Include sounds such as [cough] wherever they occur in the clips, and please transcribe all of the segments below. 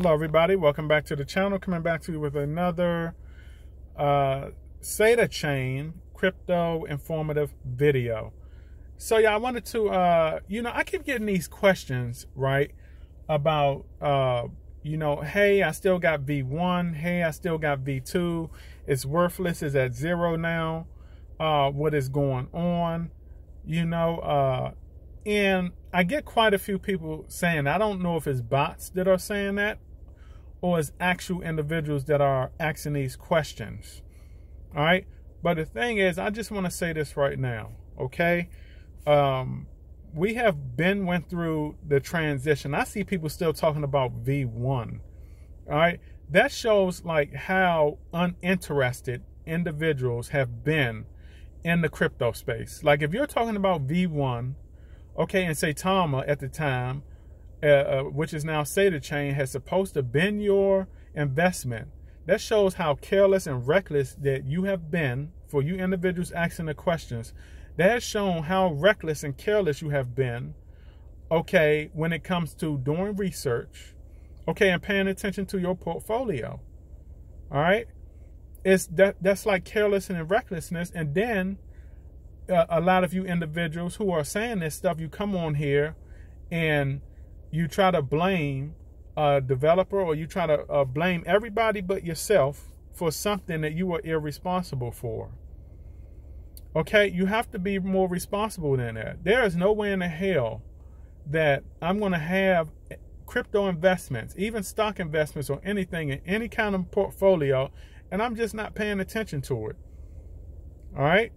Hello, everybody. Welcome back to the channel. Coming back to you with another uh, SaitaChain crypto informative video. So, yeah, I wanted to, uh, you know, I keep getting these questions, right, about, uh, you know, hey, I still got V1. Hey, I still got V2. It's worthless. It's at zero now. Uh, what is going on? You know, uh, and I get quite a few people saying, I don't know if it's bots that are saying that or as actual individuals that are asking these questions. All right. But the thing is, I just want to say this right now. Okay. Um, we have been went through the transition. I see people still talking about V1. All right. That shows like how uninterested individuals have been in the crypto space. Like if you're talking about V1, okay, and Saitama at the time, uh, uh, which is now SaitaChain, has supposed to bend your investment. That shows how careless and reckless that you have been for you individuals asking the questions. That has shown how reckless and careless you have been, okay, when it comes to doing research, okay, and paying attention to your portfolio. All right? It's that that's like careless and recklessness. And then uh, a lot of you individuals who are saying this stuff, you come on here and you try to blame a developer or you try to uh, blame everybody but yourself for something that you were irresponsible for. Okay, you have to be more responsible than that. There is no way in the hell that I'm going to have crypto investments, even stock investments or anything in any kind of portfolio, and I'm just not paying attention to it. All right?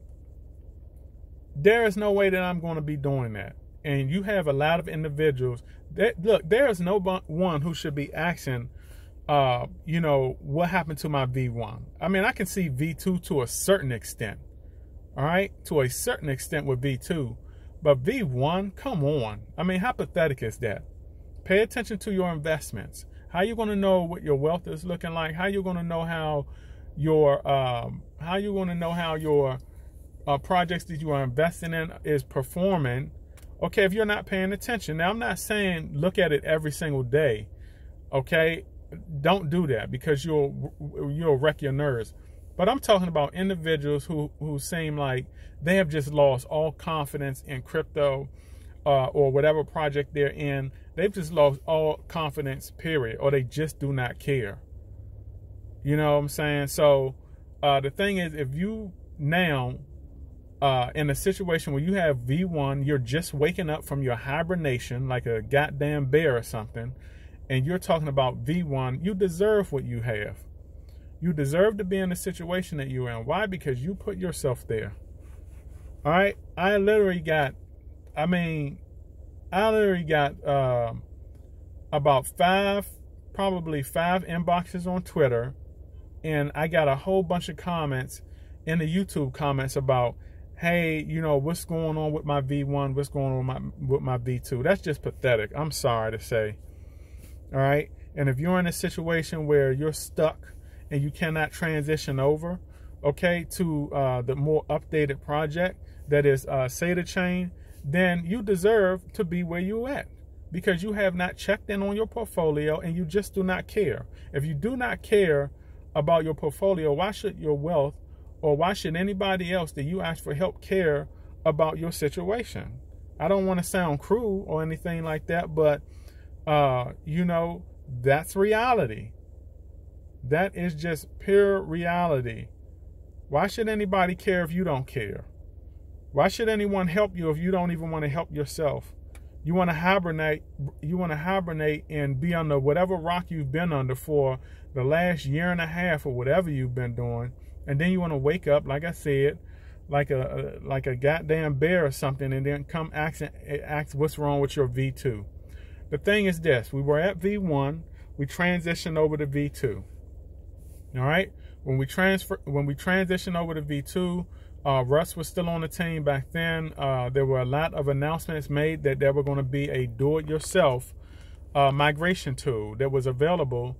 There is no way that I'm going to be doing that and you have a lot of individuals look there is no one who should be asking uh you know what happened to my v1 i mean i can see v2 to a certain extent all right? To a certain extent with v2 but v1 come on. I mean how pathetic is that. Pay attention to your investments. How you going to know what your wealth is looking like? How you going to know how your um how you going to know how your uh, projects that you are investing in is performing Okay, if you're not paying attention. Now, I'm not saying look at it every single day. Okay, don't do that because you'll you'll wreck your nerves. But I'm talking about individuals who who seem like they have just lost all confidence in crypto uh, or whatever project they're in. They've just lost all confidence, period, or they just do not care. You know what I'm saying? So uh, the thing is, if you now uh, in a situation where you have V1, you're just waking up from your hibernation like a goddamn bear or something, and you're talking about V1, you deserve what you have. You deserve to be in the situation that you're in. Why? Because you put yourself there. All right. I literally got, I mean, I literally got uh, about five, probably five inboxes on Twitter, and I got a whole bunch of comments in the YouTube comments about hey, you know, what's going on with my V1? What's going on with my, with my V2? That's just pathetic. I'm sorry to say. All right. And if you're in a situation where you're stuck and you cannot transition over, okay, to uh, the more updated project that is uh, SaitaChain, then you deserve to be where you're at because you have not checked in on your portfolio and you just do not care. If you do not care about your portfolio, why should your wealth or why should anybody else that you ask for help care about your situation? I don't want to sound cruel or anything like that, but uh, you know, that's reality. That is just pure reality. Why should anybody care if you don't care? Why should anyone help you if you don't even want to help yourself? You want to hibernate, you want to hibernate and be under whatever rock you've been under for the last year and a half or whatever you've been doing and then you want to wake up, like I said, like a, like a goddamn bear or something, and then come ask ask what's wrong with your V2. The thing is this: we were at V1, we transitioned over to V2. All right, when we transfer when we transitioned over to V2. Uh, Russ was still on the team back then. Uh, there were a lot of announcements made that there were going to be a do-it-yourself uh, migration tool that was available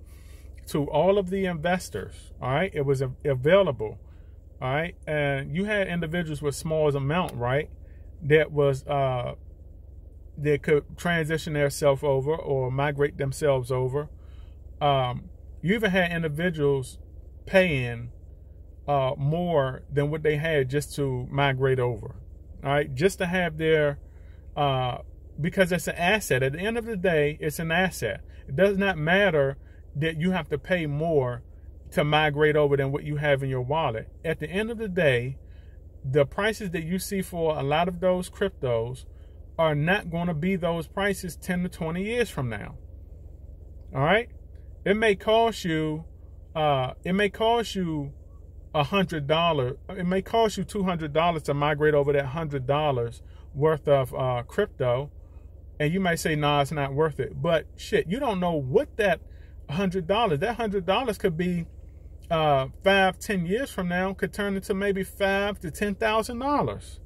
to all of the investors. All right, it was available. All right, and you had individuals with small amount, right? That was uh, that could transition themselves over or migrate themselves over. Um, you even had individuals paying uh, more than what they had just to migrate over. All right, just to have their uh, because it's an asset. At the end of the day, it's an asset. It does not matter that you have to pay more to migrate over than what you have in your wallet. At the end of the day, the prices that you see for a lot of those cryptos are not going to be those prices 10 to 20 years from now. All right? It may cost you uh it may cost you a hundred dollar it may cost you two hundred dollars to migrate over that hundred dollars worth of uh crypto and you might say nah it's not worth it but shit you don't know what that hundred dollars that hundred dollars could be uh, five, ten years from now could turn into maybe five to ten thousand dollars.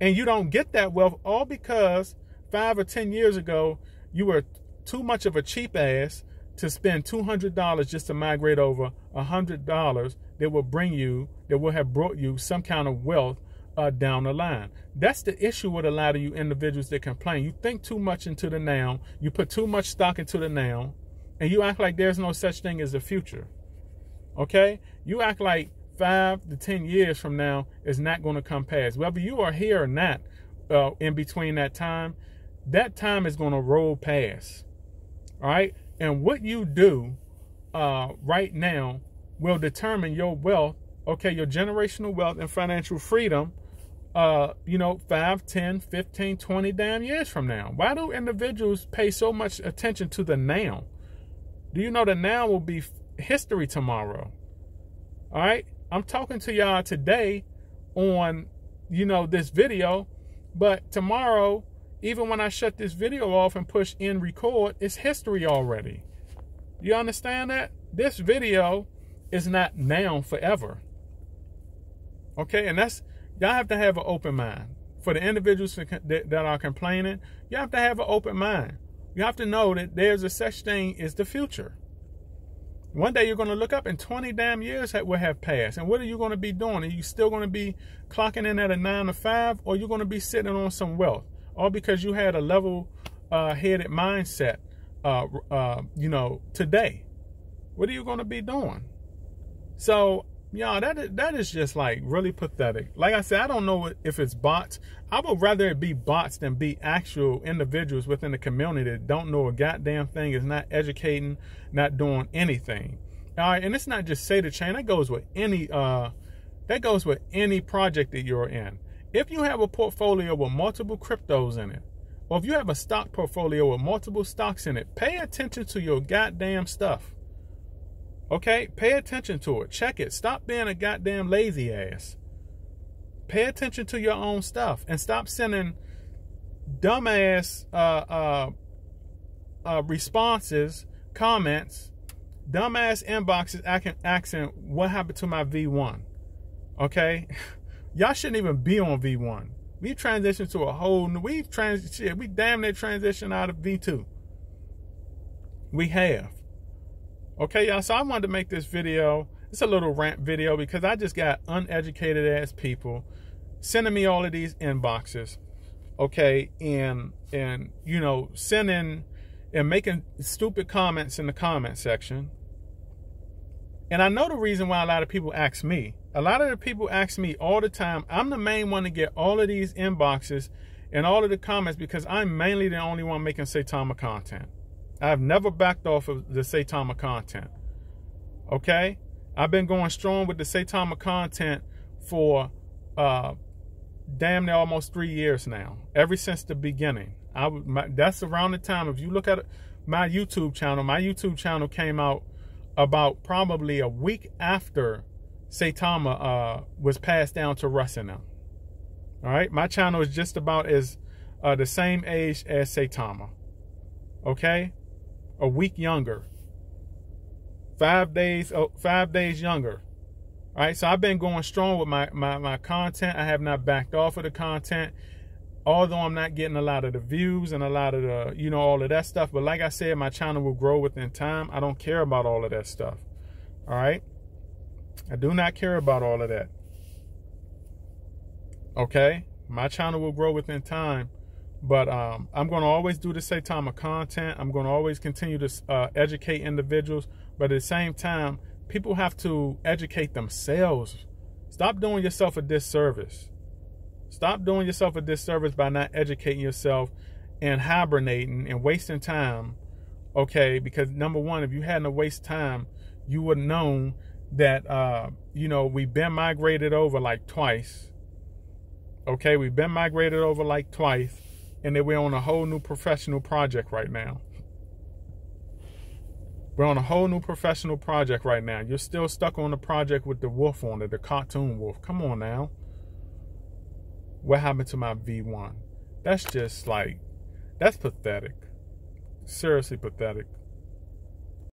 And you don't get that wealth all because five or ten years ago you were too much of a cheap ass to spend two hundred dollars just to migrate over a hundred dollars that will bring you that will have brought you some kind of wealth uh, down the line. That's the issue with a lot of you individuals that complain. You think too much into the now, you put too much stock into the now, and you act like there's no such thing as the future. Okay? You act like five to 10 years from now is not going to come past. Whether you are here or not uh, in between that time, that time is going to roll past. All right? And what you do uh, right now will determine your wealth, okay, your generational wealth and financial freedom, uh, you know, 5, 10, 15, 20 damn years from now. Why do individuals pay so much attention to the now? Do you know the now will be history tomorrow. All right. I'm talking to y'all today on, you know, this video, but tomorrow, even when I shut this video off and push in record, it's history already. You understand that? This video is not now forever. Okay. And that's, y'all have to have an open mind. For the individuals that are complaining, you have to have an open mind. You have to know that there's a such thing as the future. One day you're going to look up and 20 damn years will have passed. And what are you going to be doing? Are you still going to be clocking in at a 9 to 5 or you're going to be sitting on some wealth? All because you had a level uh, headed mindset, uh, uh, you know, today. What are you going to be doing? So y'all, that is, that is just like really pathetic. Like I said, I don't know if it's bots. I would rather it be bots than be actual individuals within the community that don't know a goddamn thing, is not educating, not doing anything. All right, and it's not just SaitaChain. That goes with any uh, that goes with any project that you're in. If you have a portfolio with multiple cryptos in it, or if you have a stock portfolio with multiple stocks in it, pay attention to your goddamn stuff. Okay, pay attention to it. Check it. Stop being a goddamn lazy ass. Pay attention to your own stuff and stop sending dumbass uh, uh, uh, responses, comments, dumbass inboxes asking what happened to my V1. Okay, [laughs] y'all shouldn't even be on V1. We transitioned to a whole new. We've trans. We damn near transitioned out of V2. We have. Okay, y'all, so I wanted to make this video. It's a little rant video because I just got uneducated ass people sending me all of these inboxes. Okay, and and you know, sending and making stupid comments in the comment section. And I know the reason why a lot of people ask me. A lot of the people ask me all the time. I'm the main one to get all of these inboxes and all of the comments because I'm mainly the only one making Saitama content. I've never backed off of the Saitama content. Okay? I've been going strong with the Saitama content for uh, damn near almost three years now. Ever since the beginning. I my, that's around the time. If you look at my YouTube channel, my YouTube channel came out about probably a week after Saitama uh, was passed down to Russ and them. All right, my channel is just about as uh, the same age as Saitama. Okay, a week younger. Five days, oh, five days younger. All right, so I've been going strong with my, my, my content. I have not backed off of the content, although I'm not getting a lot of the views and a lot of the, you know, all of that stuff. But like I said, my channel will grow within time. I don't care about all of that stuff. All right, I do not care about all of that. Okay, my channel will grow within time But um, I'm going to always do the same time of content. I'm going to always continue to uh, educate individuals. But at the same time, people have to educate themselves. Stop doing yourself a disservice. Stop doing yourself a disservice by not educating yourself and hibernating and wasting time. Okay, because number one, if you hadn't to waste time, you would have known that uh, you know we've been migrated over like twice. Okay, we've been migrated over like twice and that we're on a whole new professional project right now. We're on a whole new professional project right now. You're still stuck on the project with the wolf on it, the cartoon wolf. Come on now. What happened to my V1? That's just like, that's pathetic. Seriously pathetic.